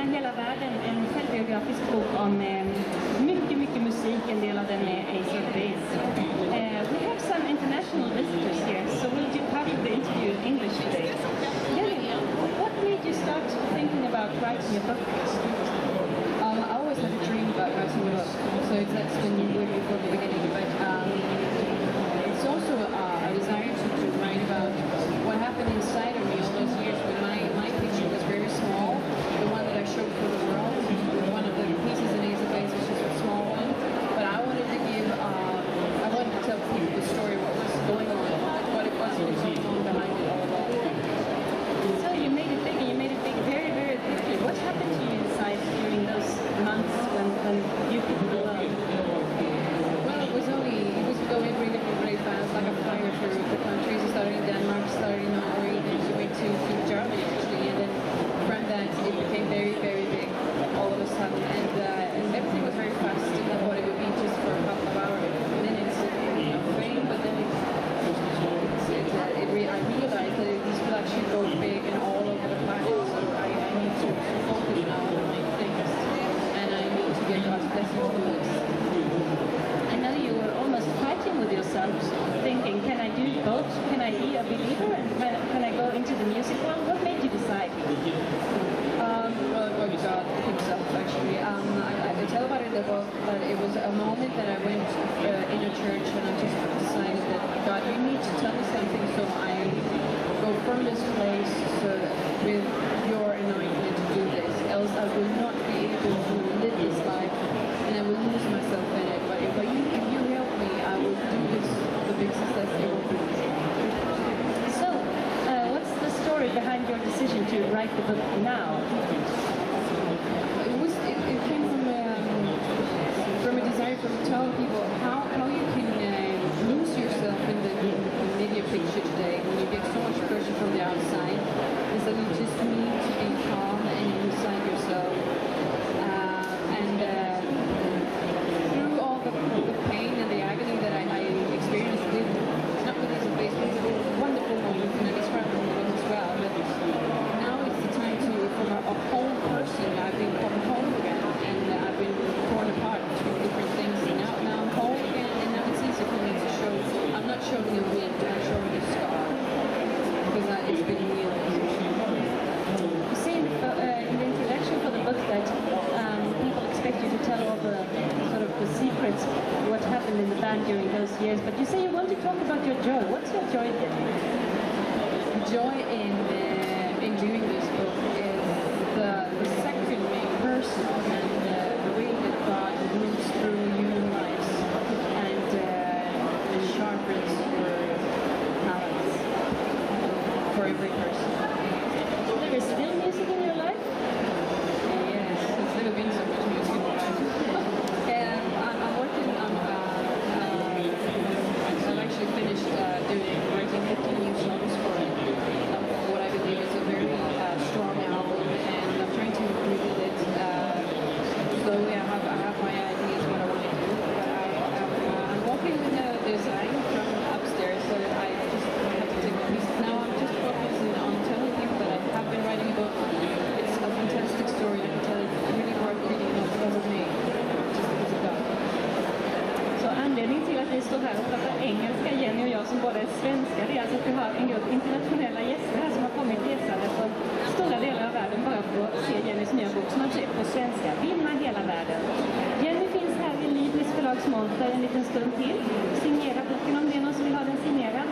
mellan hela världen, en självbiografisk bok om eh, mycket, mycket musik. En del av den är Ace of Base. Uh, we have some international visitors here, so we'll do part of the interview in English today. Lily, what made you start thinking about writing a book? Um, I always had a dream about writing a book, so that's been really from the beginning. a believer and when, when I go into the music world? What made you decide? Um, well, well, God himself, actually. Um, I, I tell about it in the book, but it was a moment that I went uh, in a church and I just decided that, God, you need to tell me something so behind your decision to write the book now? It was it, it came from a, from a desire to tell people how how you in the band during those years. But you say you want to talk about your joy. What's your joy then? Joy in, uh, in doing this book uh, Det svenska, Det är alltså att vi har en grupp internationella gäster här som har kommit resande från stora delar av världen bara för att se Jennys nya bok som har släppt på svenska, Vinna hela världen. Jenny finns här i Libris förlags monter en liten stund till. Signera boken om det är någon som vill ha den signerad.